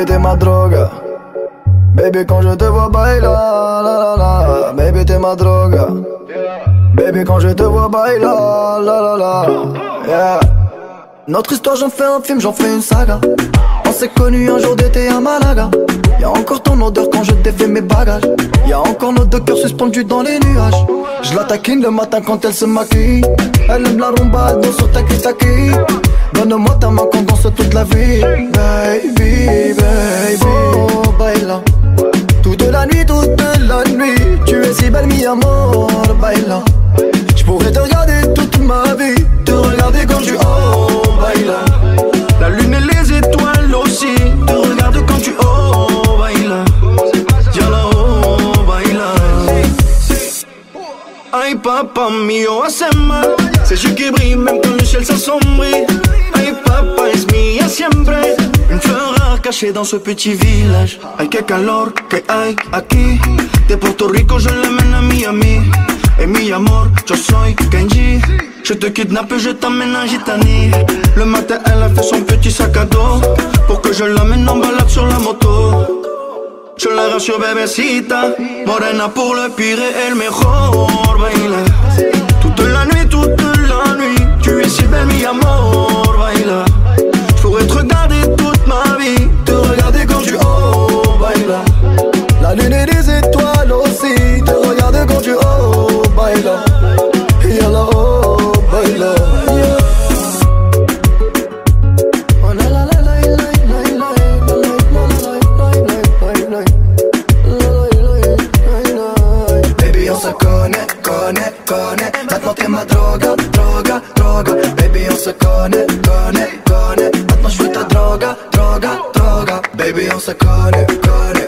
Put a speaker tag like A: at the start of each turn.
A: Baby, t'es ma drogue. Baby, quand je te vois bailer, la la la. Baby, t'es ma drogue. Baby, quand je te vois bailer, la la la. Yeah. Notre histoire, j'en fais un film, j'en fais une saga. On s'est connus un jour d'été à Malaga. Y'a encore ton odeur quand je défais mes bagages. Y'a encore nos deux cœurs suspendus dans les nuages. Je la taquine le matin quand elle se maquille. Elle aime la rumba, elle danse sur ta taki Donne-moi ta main qu'on danse toute la vie. Baby, Belle, mi baila. Je pourrais te regarder toute ma vie. Te regarder quand tu oh, baila. La lune et les étoiles aussi. Te regarde quand tu oh, baila. Yalla, oh, baila.
B: Ay papa mío, hace mal C'est yeux qui brille même quand le ciel s'assombrit Ay papa dans ce petit village. Ay que calor que hay aquí. De Puerto Rico je l'amène à Miami. Et mi amor, yo soy Kenji. Je te kidnappe, je t'amène à Gitani. Le matin elle a fait son petit sac à dos. Pour que je l'amène en balade sur la moto. Je la rassure, bebecita. Morena pour le pire et el mejor Baila. Toute la nuit, toute la nuit Tu es si
A: se kone, kone, kone Atmo tema droga, droga, droga. Baby on se kone, kone, kone Atmo shvita droga, droga, droga. Baby on se kone, kone